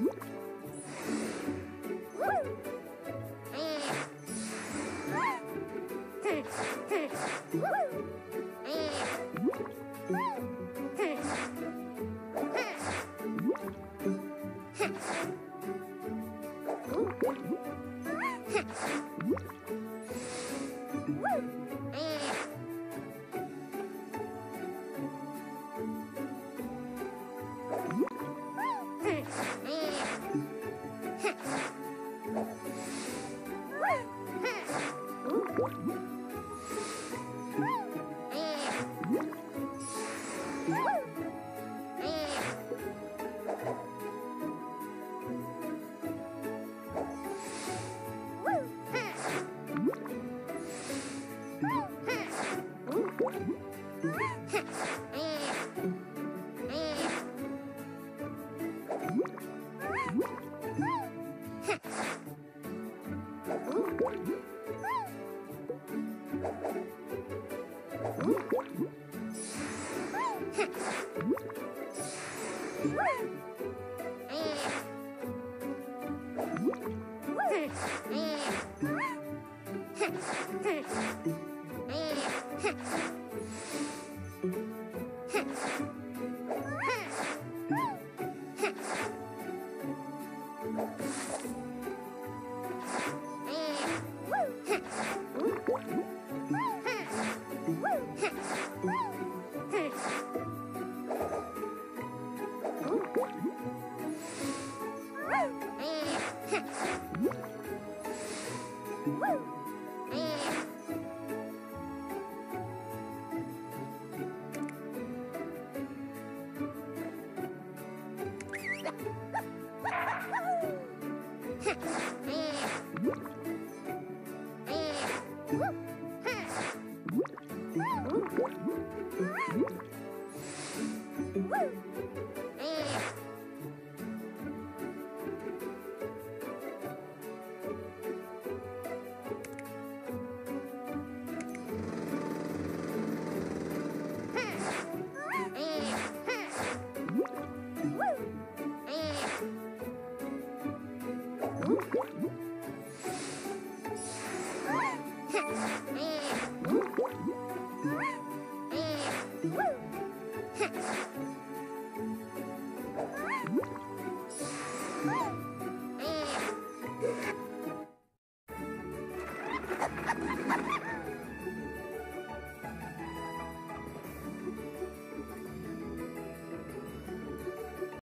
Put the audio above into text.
Woo! Huh? Hmm. Woo! Woo! うん